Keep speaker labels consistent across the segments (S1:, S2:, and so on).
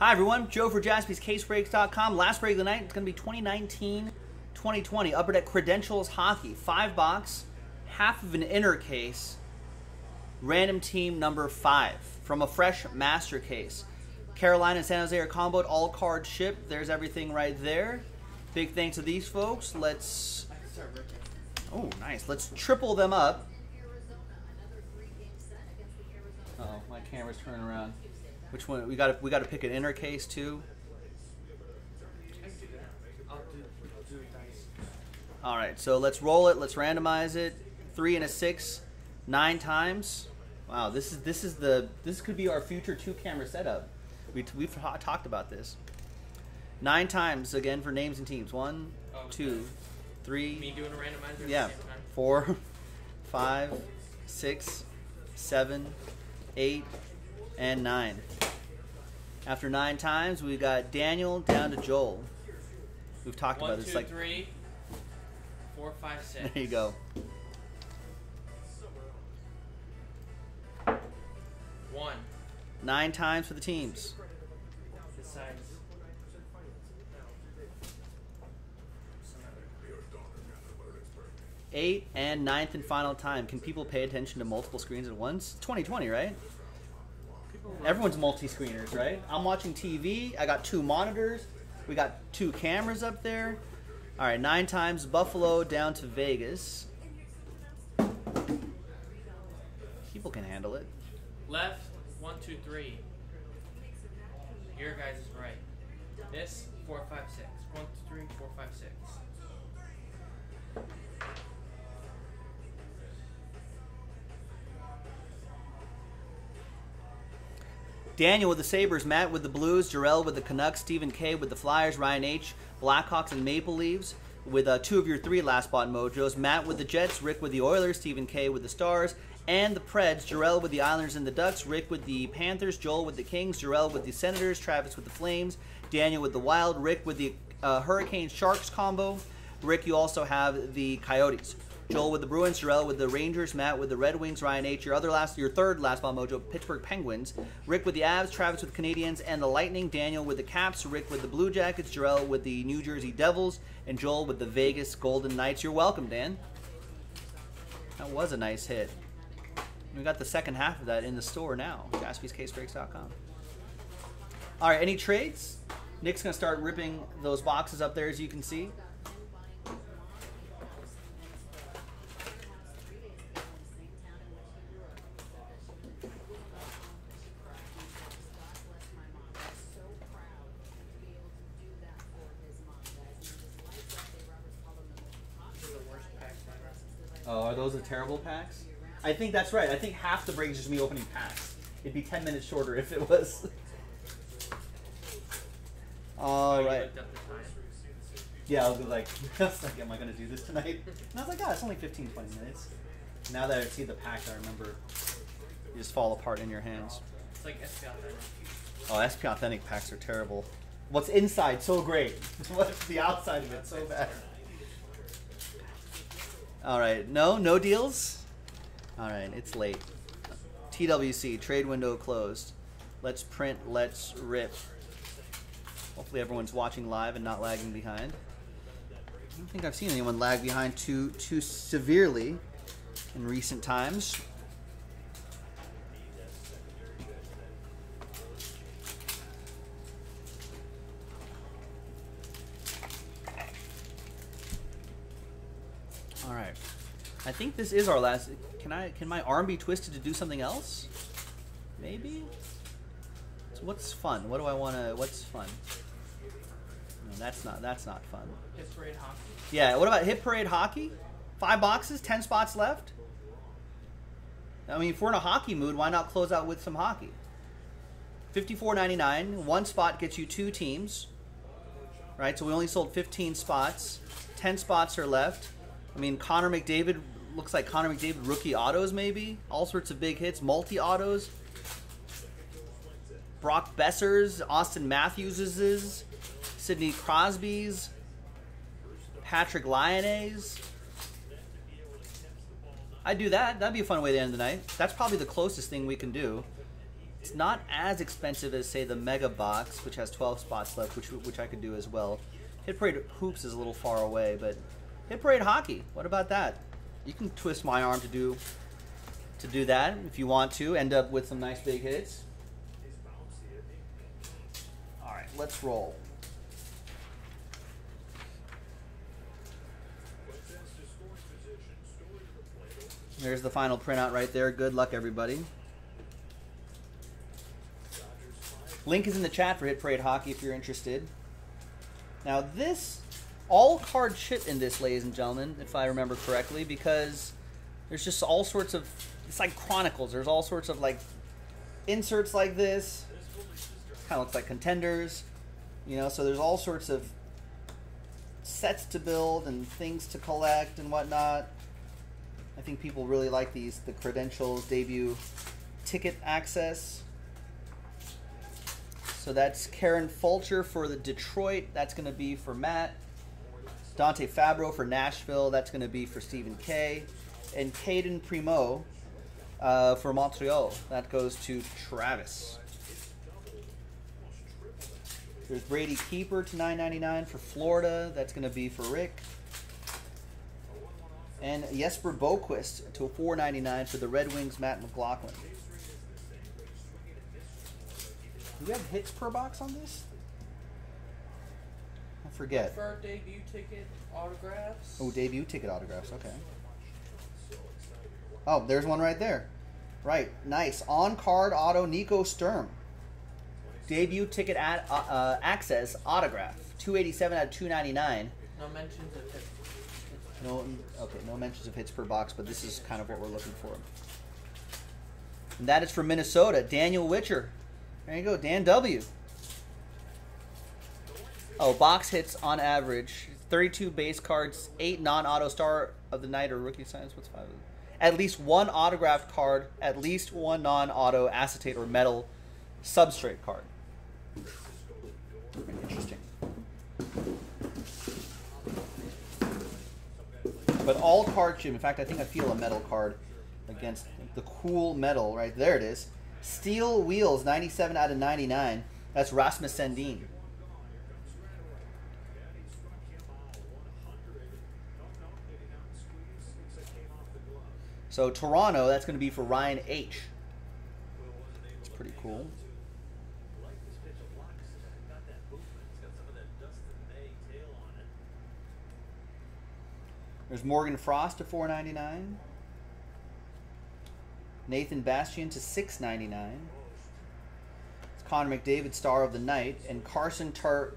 S1: Hi, everyone. Joe for jaspyscasebreaks.com. Last break of the night. It's going to be 2019 2020 Upper Deck Credentials Hockey. Five box, half of an inner case, random team number five from a fresh master case. Carolina and San Jose are comboed, all card ship. There's everything right there. Big thanks to these folks. Let's. Oh, nice. Let's triple them up. Oh, my camera's turning around. Which one? We got to we got to pick an inner case too. All right, so let's roll it. Let's randomize it. Three and a six, nine times. Wow, this is this is the this could be our future two camera setup. We we've talked about this. Nine times again for names and teams. One,
S2: Oh,
S1: two, three.
S2: Me doing a randomizer
S1: Yeah,
S2: the same time?
S1: four, five, six, seven, eight, and nine. After nine times, we got Daniel down to Joel. We've talked
S2: One,
S1: about this.
S2: two,
S1: Like,
S2: three, four, five, six.
S1: there you go.
S2: One.
S1: Nine times for the teams. Eight and ninth and final time. Can people pay attention to multiple screens at once? 2020, right? Everyone's multi-screeners, right? I'm watching TV. I got two monitors. We got two cameras up there. All right, nine times Buffalo down to Vegas. People can handle it.
S2: Left, one, two, three. Your guys is right. This, four, five, six. One, two, three, four, five, six.
S1: Daniel with the Sabres, Matt with the Blues, Jarrell with the Canucks, Stephen K with the Flyers, Ryan H, Blackhawks and Maple Leafs with uh, two of your three last spot mojos. Matt with the Jets, Rick with the Oilers, Stephen K with the Stars, and the Preds. Jarrell with the Islanders and the Ducks, Rick with the Panthers, Joel with the Kings, Jarrell with the Senators, Travis with the Flames, Daniel with the Wild, Rick with the uh, Hurricane Sharks combo. Rick, you also have the Coyotes. Joel with the Bruins, Jarrell with the Rangers, Matt with the Red Wings, Ryan H. Your other last, your third last ball mojo, Pittsburgh Penguins. Rick with the Avs, Travis with the Canadiens and the Lightning, Daniel with the Caps, Rick with the Blue Jackets, Jarrell with the New Jersey Devils, and Joel with the Vegas Golden Knights. You're welcome, Dan. That was a nice hit. We got the second half of that in the store now. JaspysCaseBreaks.com. All right, any trades? Nick's gonna start ripping those boxes up there, as you can see.
S2: These are the worst packs ever.
S1: Oh, are those the terrible packs? I think that's right. I think half the break is just me opening packs. It'd be 10 minutes shorter if it was. All
S2: Oh,
S1: right.
S2: looked up the time.
S1: Yeah, I was like, I was like, am I going to do this tonight? And I was like, oh, it's only 15, 20 minutes. Now that I see the pack, I remember you just fall apart in your hands.
S2: It's like SPL then.
S1: Oh, SP Authentic packs are terrible. What's inside so great? What's the outside of it so bad? All right, no, no deals. All right, it's late. TWC trade window closed. Let's print. Let's rip. Hopefully everyone's watching live and not lagging behind. I don't think I've seen anyone lag behind too too severely in recent times. I think this is our last. Can I? Can my arm be twisted to do something else? Maybe. So what's fun? What do I want to? What's fun? No, that's not. That's not fun.
S2: Hit parade hockey.
S1: Yeah. What about hit parade hockey? Five boxes, ten spots left. I mean, if we're in a hockey mood, why not close out with some hockey? Fifty-four ninety-nine. One spot gets you two teams. Right. So we only sold fifteen spots. Ten spots are left. I mean, Connor McDavid looks like Connor McDavid rookie autos, maybe. All sorts of big hits, multi autos. Brock Boeser's, Auston Matthews's, Sidney Crosby's, Patrick Lyonnais. I'd do that. That'd be a fun way to end the night. That's probably the closest thing we can do it's not as expensive as say the Mega Box, which has 12 spots left, which which I could do as well. Hit Parade Hoops is a little far away, but Hit Parade Hockey, what about that? You can twist my arm to do to do that if you want to. End up with some nice big hits. All right, let's roll. There's the final printout right there. Good luck, everybody. Link is in the chat for Hit Parade Hockey if you're interested. Now, this, all card shit in this, ladies and gentlemen, if I remember correctly, because there's just all sorts of, it's like Chronicles. There's all sorts of like inserts like this. Kind of looks like contenders, you know, so there's all sorts of sets to build and things to collect and whatnot. I think people really like these the credentials debut ticket access. So that's Karen Fulcher for the Detroit. That's going to be for Matt. Dante Fabbro for Nashville. That's going to be for Stephen K. And Cayden Primeau uh, for Montreal. That goes to Travis. There's Brady Keeper to 9.99 for Florida. That's going to be for Rick. And Jesper Boqvist to 4.99 for the Red Wings. Matt McLaughlin. Do we have hits per box on this? Forget.
S2: For debut ticket autographs.
S1: Oh, debut ticket autographs. Okay. Oh, there's one right there. Right, nice. On card auto Nico Sturm. Debut ticket ad, uh, uh, access autograph. 287 out of 299.
S2: No mentions of hit.
S1: No, okay, no mentions of hits per box, but this is kind of what we're looking for. And that is for Minnesota, Daniel Witcher. There you go, Dan W. Oh, box hits on average 32 base cards, 8 non auto star of the night or rookie signs. What's five? of them? At least one autographed card, at least one non auto acetate or metal substrate card. Interesting. But all card chip, in fact, I think I feel a metal card against the cool metal right there. It is steel wheels, 97 out of 99. That's Rasmus Sandin. So Toronto, that's going to be for Ryan H. It's pretty cool. There's Morgan Frost to 4.99. Nathan Bastian to 6.99. It's Connor McDavid, Star of the Night, and Carsen Tar-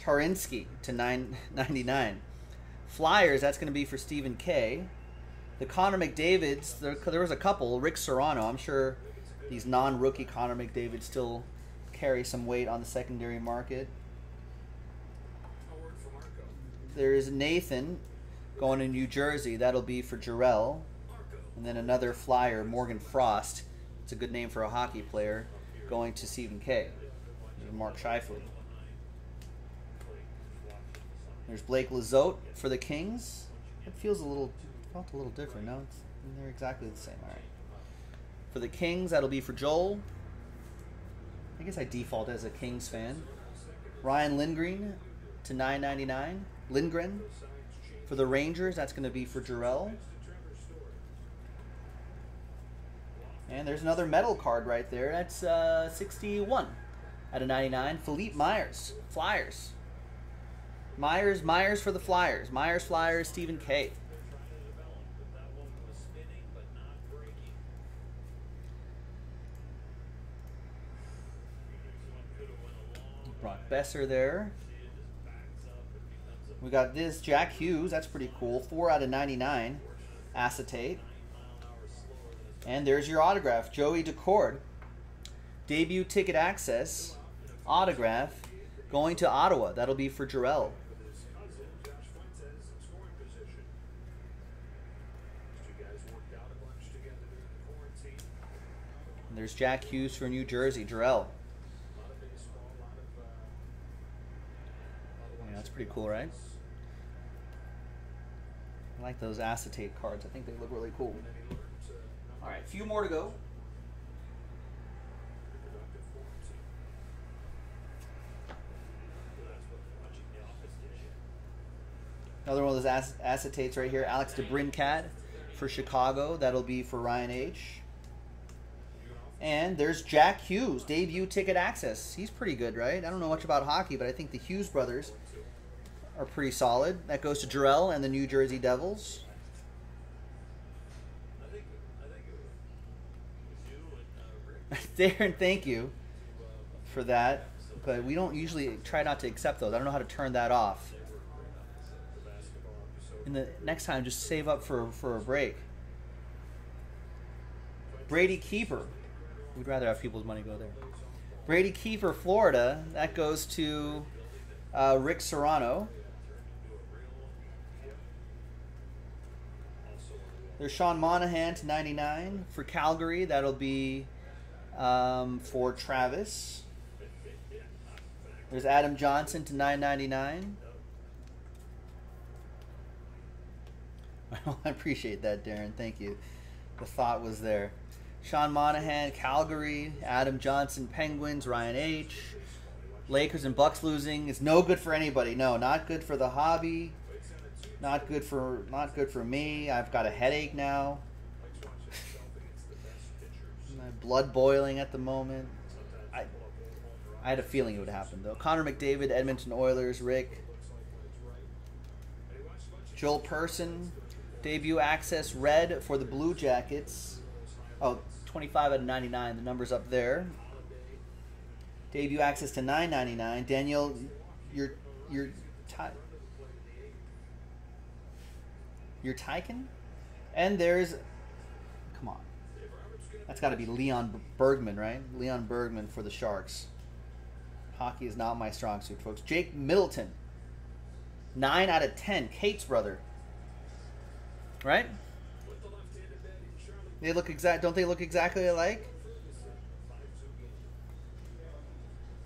S1: Twarynski to 9.99. Flyers, that's going to be for Stephen K. The Connor McDavids, there, there was a couple. Rick Serrano, I'm sure these non-rookie Connor McDavid still carry some weight on the secondary market. There's Nathan going to New Jersey. That'll be for Jarrell. And then another flyer, Morgan Frost. It's a good name for a hockey player. Going to Stephen K. Mark Scheifele. There's Blake Lizotte for the Kings. It feels a little felt a little different. No, they're exactly the same. All right. For the Kings, that'll be for Joel. I guess I default as a Kings fan. Ryan Lindgren to 9.99. Lindgren for the Rangers, that's going to be for Jarrell. And there's another metal card right there. That's uh, 61 out of 99. Philippe Myers, Flyers. Myers, Myers for the Flyers. Myers, Flyers, Stephen K. Brock Boeser there. We got this Jack Hughes. That's pretty cool. Four out of 99 acetate. And there's your autograph, Joey Daccord. Debut ticket access autograph going to Ottawa. That'll be for Jarrell. There's Jack Hughes for New Jersey, Jarrell. pretty cool, right? I like those acetate cards. I think they look really cool. All right, a few more to go. Another one of those ac acetates right here. Alex DeBrincat for Chicago. That'll be for Ryan H. And there's Jack Hughes, debut ticket access. He's pretty good, right? I don't know much about hockey, but I think the Hughes brothers are pretty solid. That goes to Jarrell and the New Jersey Devils. Darren, thank you for that. But we don't usually try not to accept those. I don't know how to turn that off. And the next time, just save up for, for a break. Brady Keeper. We'd rather have people's money go there. Brady Keeper, Florida. That goes to uh, Rick Serrano. There's Sean Monahan to 99 for Calgary. That'll be um, for Travis. There's Adam Johnson to 999. I appreciate that, Darren. Thank you. The thought was there. Sean Monahan, Calgary. Adam Johnson, Penguins. Ryan H. Lakers and Bucks losing. It's no good for anybody. No, not good for the hobby. Not good for not good for me. I've got a headache now. My blood boiling at the moment. I I had a feeling it would happen though. Connor McDavid, Edmonton Oilers, Rick. Joel Person, debut access red for the Blue Jackets. Oh, 25 out of 99. The number's up there. Debut access to 9.99. Daniel, you're you're you're Tyken, and there's come on. That's got to be Leon Bergman, right? Leon Bergman for the Sharks. Hockey is not my strong suit, folks. Jake Middleton. 9 out of 10. Kate's brother. Right? They look exact don't they look exactly alike?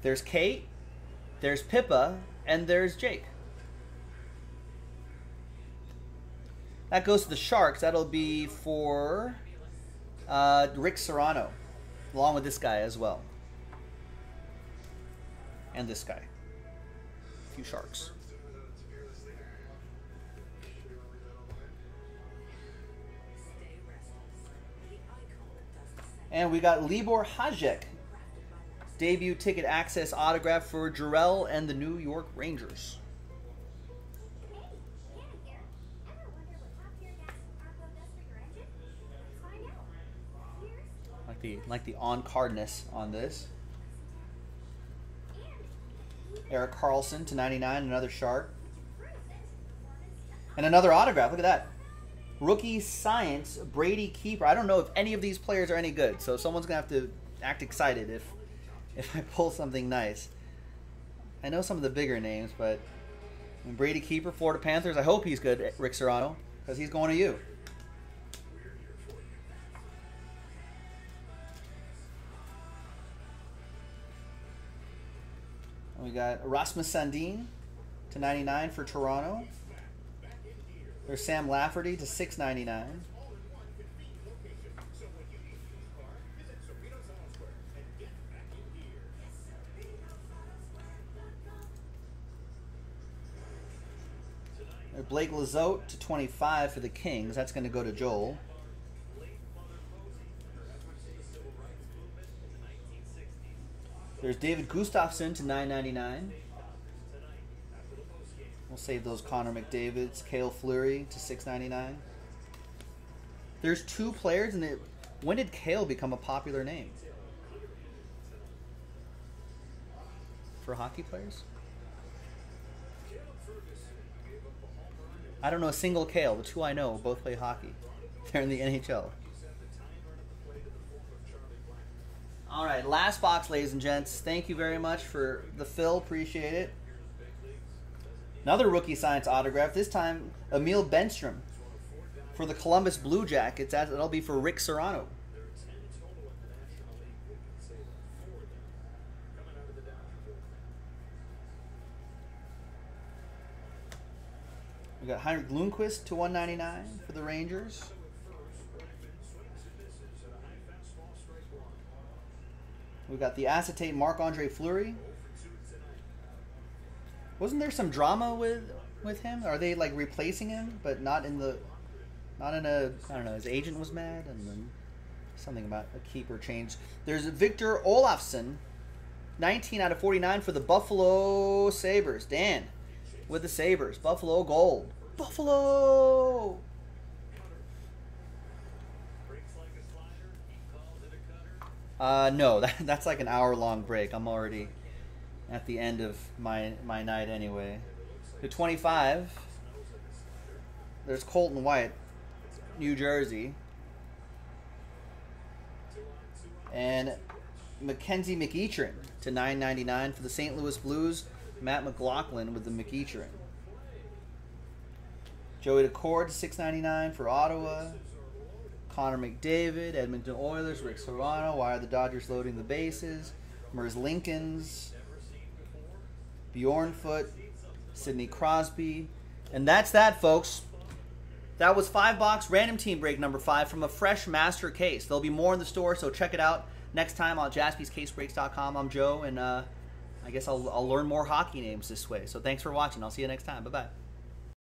S1: There's Kate, there's Pippa, and there's Jake. That goes to the Sharks. That'll be for uh, Rick Serrano, along with this guy as well. And this guy. A few Sharks. And we got Libor Hajek, debut ticket access autograph for Jarrell and the New York Rangers. Like the like the on cardness on this. Erik Karlsson to 99, another shark. And another autograph. Look at that. Rookie Science, Brady Keeper. I don't know if any of these players are any good, so someone's gonna have to act excited if if I pull something nice. I know some of the bigger names, but Brady Keeper, Florida Panthers. I hope he's good, Rick Serrano, because he's going to you. We got Rasmus Sandin to 99 for Toronto. There's Sam Lafferty to 6.99. Blake Lizotte to 25 for the Kings. That's going to go to Joel. There's David Gustafsson to 9.99. We'll save those Connor McDavid's. Cale Fleury to 6.99. There's two players, and it, when did Kale become a popular name? For hockey players? I don't know a single Kale. The two I know both play hockey. They're in the NHL. All right, last box, ladies and gents. Thank you very much for the fill. Appreciate it. Another rookie science autograph. This time, Emil Bemstrom for the Columbus Blue Jackets. That'll be for Rick Serrano. We got Henrik Lundqvist to 199 for the Rangers. We got the acetate Marc Andre Fleury. Wasn't there some drama with with him? Are they like replacing him, but not in the, not in a I don't know. His agent was mad, and then something about a keeper change. There's Victor Olofsson, 19 out of 49 for the Buffalo Sabres. Dan with the Sabres. Buffalo Gold. Buffalo. Uh, no, that, that's like an hour long break. I'm already at the end of my my night anyway. To 25, there's Colton White, New Jersey. And MacKenzie MacEachern to 9.99 for the St. Louis Blues. Matt McLaughlin with the MacEachern. Joey Daccord 6.99 for Ottawa. Connor McDavid, Edmonton Oilers, Rick Serrano. Why are the Dodgers loading the bases? Mers Lincolns, Bjorn Foot, Sidney Crosby. And that's that, folks. That was five box random team break number five from a fresh master case. There'll be more in the store, so check it out next time on jaspyscasebreaks.com. I'm Joe, and uh, I guess I'll, I'll learn more hockey names this way. So thanks for watching. I'll see you next time. Bye bye.